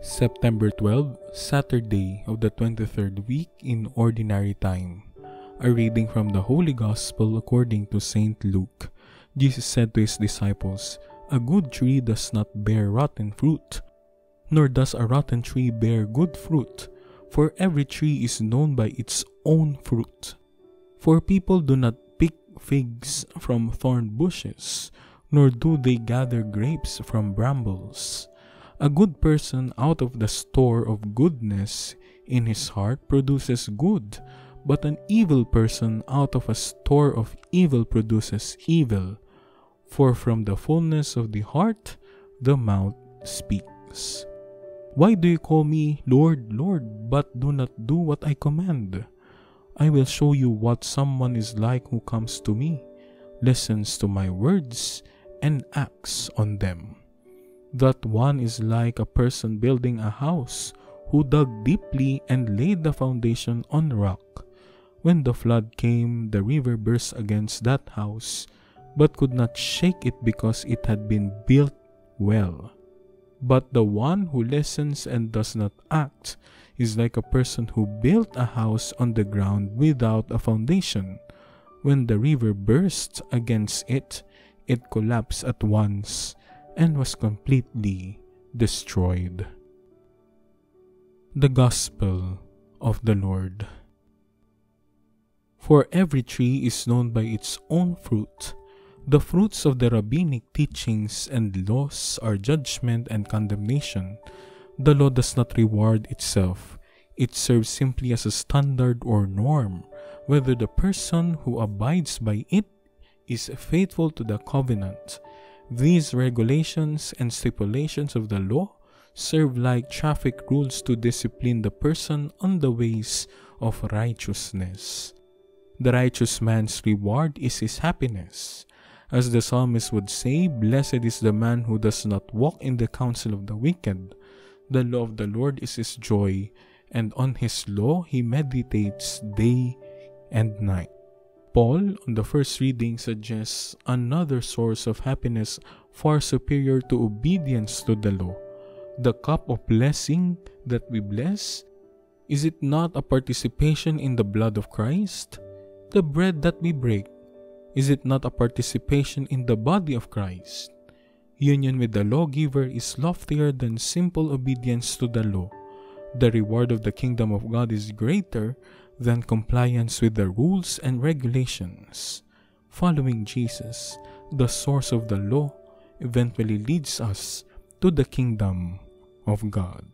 September 12, Saturday of the 23rd week in Ordinary Time. A reading from the Holy Gospel according to St. Luke. Jesus said to his disciples, A good tree does not bear rotten fruit, nor does a rotten tree bear good fruit, for every tree is known by its own fruit. For people do not pick figs from thorn bushes, nor do they gather grapes from brambles. A good person out of the store of goodness in his heart produces good, but an evil person out of a store of evil produces evil. For from the fullness of the heart the mouth speaks. Why do you call me Lord, Lord, but do not do what I command? I will show you what someone is like who comes to me, listens to my words, and acts on them. That one is like a person building a house who dug deeply and laid the foundation on rock. When the flood came, the river burst against that house, but could not shake it because it had been built well. But the one who listens and does not act is like a person who built a house on the ground without a foundation. When the river burst against it, it collapsed at once and was completely destroyed. The Gospel of the Lord. For every tree is known by its own fruit. The fruits of the rabbinic teachings and laws are judgment and condemnation. The law does not reward itself. It serves simply as a standard or norm, whether the person who abides by it is faithful to the covenant these regulations and stipulations of the law serve like traffic rules to discipline the person on the ways of righteousness. The righteous man's reward is his happiness. As the psalmist would say, Blessed is the man who does not walk in the counsel of the wicked. The law of the Lord is his joy, and on his law he meditates day and night. Paul, on the first reading, suggests another source of happiness far superior to obedience to the law. The cup of blessing that we bless, is it not a participation in the blood of Christ? The bread that we break, is it not a participation in the body of Christ? Union with the lawgiver is loftier than simple obedience to the law. The reward of the kingdom of God is greater than compliance with the rules and regulations. Following Jesus, the source of the law, eventually leads us to the kingdom of God.